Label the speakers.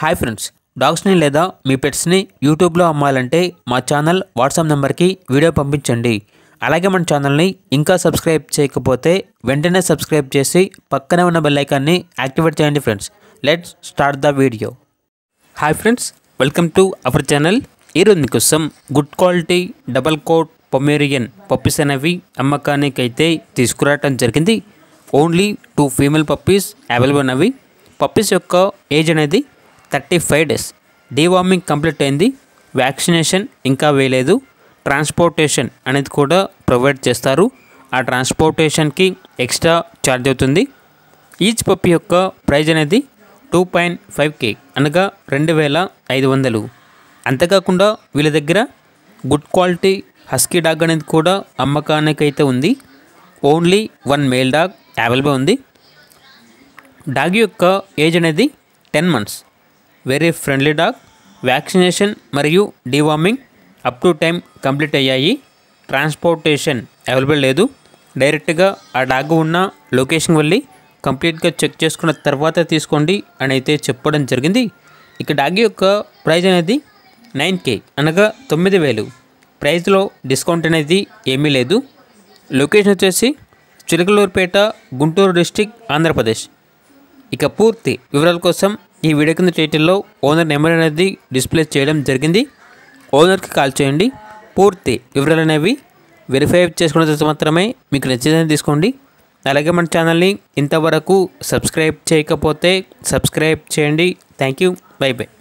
Speaker 1: Hi friends డాగ్స్ని లేదా మీ పెట్స్ని యూట్యూబ్లో అమ్మాలంటే మా ఛానల్ వాట్సాప్ నెంబర్కి వీడియో పంపించండి. అలాగే మన ఛానల్ని ఇంకా సబ్స్క్రైబ్ చేయకపోతే వెంటనే సబ్స్క్రైబ్ చేసి పక్కనే ఉన్న బెల్లైకాన్ని యాక్టివేట్ చేయండి friends let's start the video hi friends welcome to our channel ఈరోజు మీకోసం good quality double coat pomeranian puppies అనేవి అమ్మకానికైతే తీసుకురావటం జరిగింది. Only two female puppies available అవి పప్పీస్ యొక్క ఏజ్ అనేది thirty five days. Deworming complete అయింది. వ్యాక్సినేషన్ ఇంకా వేయలేదు. ట్రాన్స్పోర్టేషన్ అనేది కూడా ప్రొవైడ్ చేస్తారు. ఆ ట్రాన్స్పోర్టేషన్కి ఎక్స్ట్రా ఛార్జ్ అవుతుంది. ఈచ్ పప్పి యొక్క ప్రైజ్ అనేది టూ పాయింట్ ఫైవ్ కే అనగా రెండు వేల ఐదు వందలు. అంతేకాకుండా వీళ్ళ దగ్గర గుడ్ క్వాలిటీ హస్కీ డాగ్ అనేది కూడా అమ్మకానికి అయితే ఉంది. Only one male dog available ఉంది. డాగ్ యొక్క ఏజ్ అనేది ten months. Very friendly dog. Vaccination మరియు deworming up to time complete అయ్యాయి. ట్రాన్స్పోర్టేషన్ అవైలబుల్ లేదు. డైరెక్ట్గా ఆ డాగ్ ఉన్న లొకేషన్ వెళ్ళి కంప్లీట్గా చెక్ చేసుకున్న తర్వాత తీసుకోండి అని అయితే చెప్పడం జరిగింది. ఇక డాగ్ యొక్క ప్రైజ్ అనేది నైన్ కే అనగా తొమ్మిది వేలు. ప్రైస్లో డిస్కౌంట్ అనేది ఏమీ లేదు. లొకేషన్ వచ్చేసి చిలకలూరుపేట గుంటూరు డిస్టిక్ ఆంధ్రప్రదేశ్. ఇక పూర్తి వివరాల కోసం ఈ వీడియో కింద టైటిల్లో ఓనర్ నెంబర్ అనేది డిస్ప్లే చేయడం జరిగింది. ఓనర్కి కాల్ చేయండి. పూర్తి వివరాలు అనేవి వెరిఫై చేసుకున్న తర్వాత మాత్రమే మీకు నచ్చిందని తీసుకోండి. అలాగే మన ఛానల్ని ఇంతవరకు సబ్స్క్రైబ్ చేయకపోతే సబ్స్క్రైబ్ చేయండి. Thank you by by